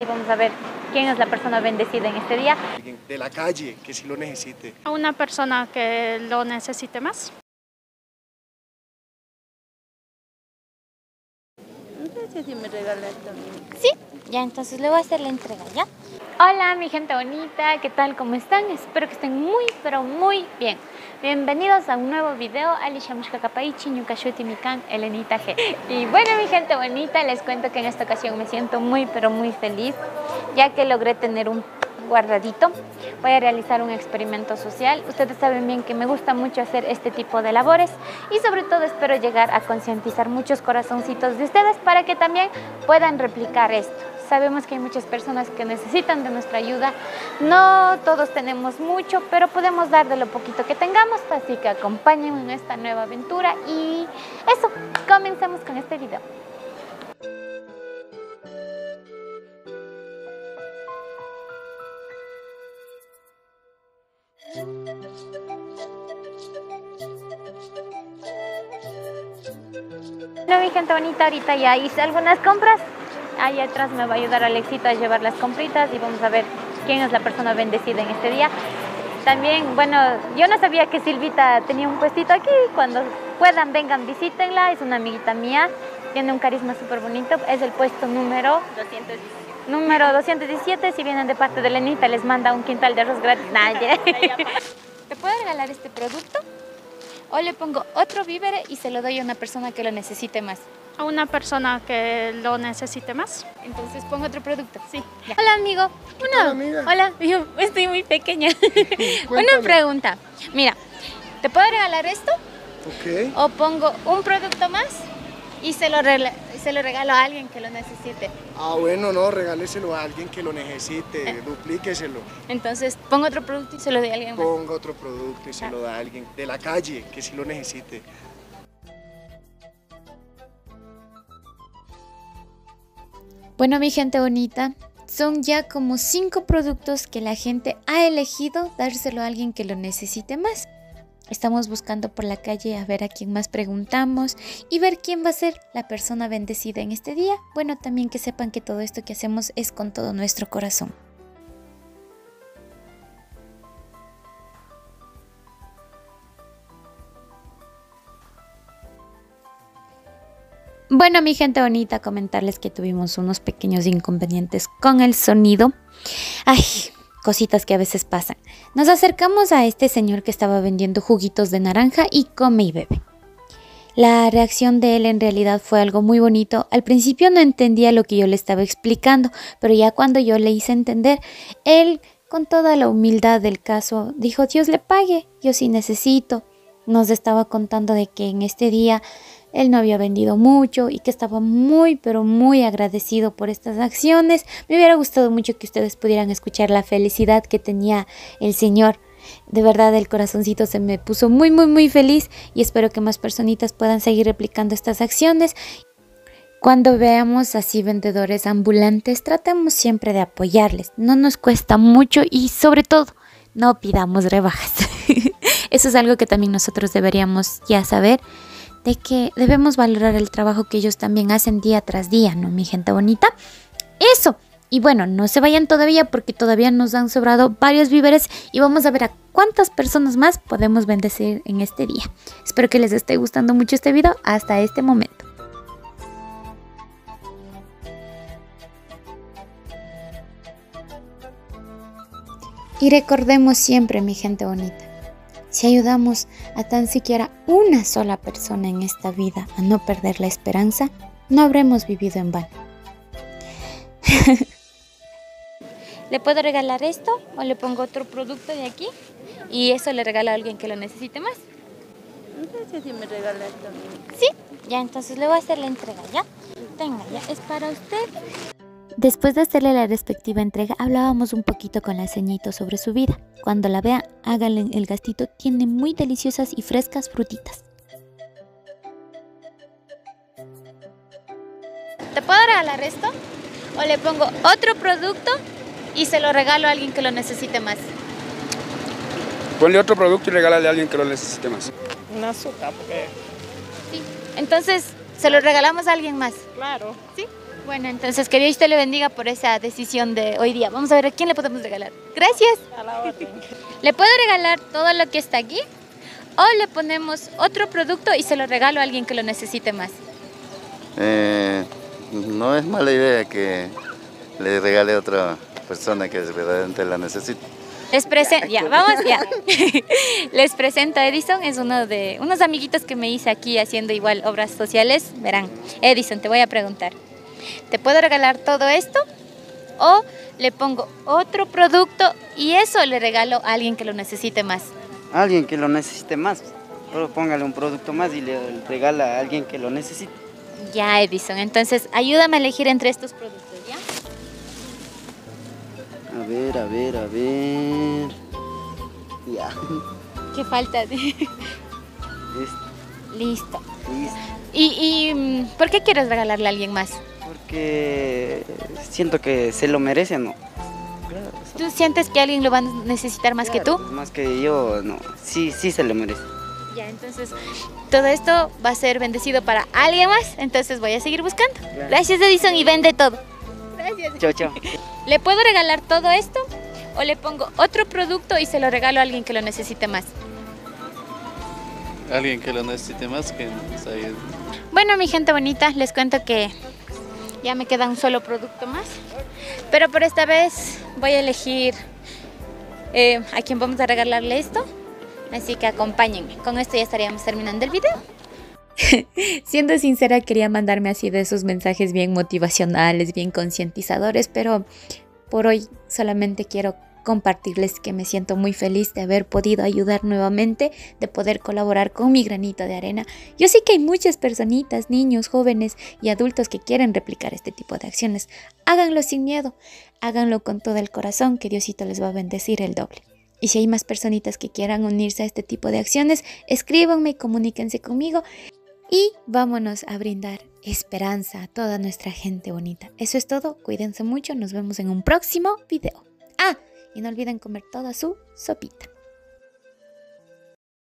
Y vamos a ver quién es la persona bendecida en este día. Alguien de la calle que sí lo necesite. A una persona que lo necesite más. Sé si me regalas también. Sí, ya entonces le voy a hacer la entrega, ¿ya? Hola mi gente bonita, ¿qué tal? ¿Cómo están? Espero que estén muy, pero muy bien. Bienvenidos a un nuevo video, Alicia Mushkakapaichi, Ñukashuti Mikan, Elenita G. Y bueno mi gente bonita, les cuento que en esta ocasión me siento muy, pero muy feliz, ya que logré tener un guardadito. Voy a realizar un experimento social. Ustedes saben bien que me gusta mucho hacer este tipo de labores y sobre todo espero llegar a concientizar muchos corazoncitos de ustedes para que también puedan replicar esto. Sabemos que hay muchas personas que necesitan de nuestra ayuda. No todos tenemos mucho, pero podemos dar de lo poquito que tengamos. Así que acompáñenme en esta nueva aventura y eso, comencemos con este video. Bueno, mi gente bonita, ahorita ya hice algunas compras. Ahí atrás me va a ayudar Alexito a llevar las compritas y vamos a ver quién es la persona bendecida en este día. También, bueno, yo no sabía que Silvita tenía un puestito aquí. Cuando puedan, vengan, visítenla. Es una amiguita mía. Tiene un carisma súper bonito. Es el puesto número 217. Número 217. Si vienen de parte de Lenita, les manda un quintal de arroz gratis. Nadie. ¿Te puedo regalar este producto? O le pongo otro víver y se lo doy a una persona que lo necesite más. A una persona que lo necesite más. Entonces pongo otro producto. Sí. Hola, amigo. Una, Hola, amiga. Hola, yo estoy muy pequeña. una pregunta. Mira, ¿te puedo regalar esto? Ok. O pongo un producto más y se lo, se lo regalo a alguien que lo necesite. Ah, bueno, no, regáleselo a alguien que lo necesite, duplíqueselo. Entonces pongo otro producto y se lo doy a alguien más. Ponga otro producto y se lo da a alguien de la calle que sí lo necesite. Bueno, mi gente bonita, son ya como cinco productos que la gente ha elegido dárselo a alguien que lo necesite más. Estamos buscando por la calle a ver a quién más preguntamos y ver quién va a ser la persona bendecida en este día. Bueno, también que sepan que todo esto que hacemos es con todo nuestro corazón. Bueno, mi gente bonita, comentarles que tuvimos unos pequeños inconvenientes con el sonido. Ay, cositas que a veces pasan. Nos acercamos a este señor que estaba vendiendo juguitos de naranja y come y bebe. La reacción de él en realidad fue algo muy bonito. Al principio no entendía lo que yo le estaba explicando, pero ya cuando yo le hice entender, él, con toda la humildad del caso, dijo, Dios le pague, yo sí necesito. Nos estaba contando de que en este día él no había vendido mucho y que estaba muy, pero muy agradecido por estas acciones. Me hubiera gustado mucho que ustedes pudieran escuchar la felicidad que tenía el Señor. De verdad el corazoncito se me puso muy, muy, muy feliz y espero que más personitas puedan seguir replicando estas acciones. Cuando veamos así vendedores ambulantes, tratemos siempre de apoyarles. No nos cuesta mucho y sobre todo, no pidamos rebajas. Eso es algo que también nosotros deberíamos ya saber de que debemos valorar el trabajo que ellos también hacen día tras día, ¿no, mi gente bonita? Eso. Y bueno, no se vayan todavía porque todavía nos han sobrado varios víveres y vamos a ver a cuántas personas más podemos bendecir en este día. Espero que les esté gustando mucho este video hasta este momento. Y recordemos siempre, mi gente bonita, si ayudamos a tan siquiera una sola persona en esta vida a no perder la esperanza, no habremos vivido en vano. ¿Le puedo regalar esto o le pongo otro producto de aquí? Y eso le regalo a alguien que lo necesite más. No sé si me regalas también. Sí, ya entonces le voy a hacer la entrega, ¿ya? Tenga, ya es para usted. Después de hacerle la respectiva entrega, hablábamos un poquito con la ceñito sobre su vida. Cuando la vean, háganle el gastito, tiene muy deliciosas y frescas frutitas. ¿Te puedo regalar esto? ¿O le pongo otro producto y se lo regalo a alguien que lo necesite más? Ponle otro producto y regálale a alguien que lo necesite más. Una azúcar, porque Sí. Entonces, se lo regalamos a alguien más. claro. ¿Sí? Bueno, entonces que Dios te le bendiga por esa decisión de hoy día. Vamos a ver a quién le podemos regalar. Gracias. A la orden. ¿Le puedo regalar todo lo que está aquí? ¿O le ponemos otro producto y se lo regalo a alguien que lo necesite más? Eh, no es mala idea que le regale a otra persona que verdaderamente la necesita. Les presento, ya, vamos, ya. Les presento a Edison, es uno de unos amiguitos que me hice aquí haciendo igual obras sociales. Verán, Edison, te voy a preguntar. ¿Te puedo regalar todo esto? ¿O le pongo otro producto y eso le regalo a alguien que lo necesite más? alguien que lo necesite más. Solo póngale un producto más y le regala a alguien que lo necesite. Ya, Edison, entonces ayúdame a elegir entre estos productos, ¿ya? A ver, a ver, a ver. Ya. ¿Qué falta? Listo. Listo. listo. ¿Y, y mm, por qué quieres regalarle a alguien más? Porque siento que se lo merece, ¿no? Claro, ¿Tú sientes que alguien lo va a necesitar más que tú? Más que yo, no. Sí, sí se lo merece. Ya, entonces todo esto va a ser bendecido para alguien más, entonces voy a seguir buscando. Gracias Edison y vende todo. Gracias. Chao, chao. ¿Le puedo regalar todo esto o le pongo otro producto y se lo regalo a alguien que lo necesite más? Alguien que lo necesite más que. Bueno, mi gente bonita, les cuento que ya me queda un solo producto más, pero por esta vez voy a elegir eh, a quién vamos a regalarle esto, así que acompáñenme. Con esto ya estaríamos terminando el video. Siendo sincera, quería mandarme así de esos mensajes bien motivacionales, bien concientizadores, pero por hoy solamente quiero compartirles que me siento muy feliz de haber podido ayudar nuevamente, de poder colaborar con mi granito de arena. Yo sé que hay muchas personitas, niños, jóvenes y adultos que quieren replicar este tipo de acciones. Háganlo sin miedo, háganlo con todo el corazón, que Diosito les va a bendecir el doble. Y si hay más personitas que quieran unirse a este tipo de acciones, escríbanme y comuníquense conmigo y vámonos a brindar esperanza a toda nuestra gente bonita. Eso es todo, cuídense mucho, nos vemos en un próximo video. Ah, y no olviden comer toda su sopita.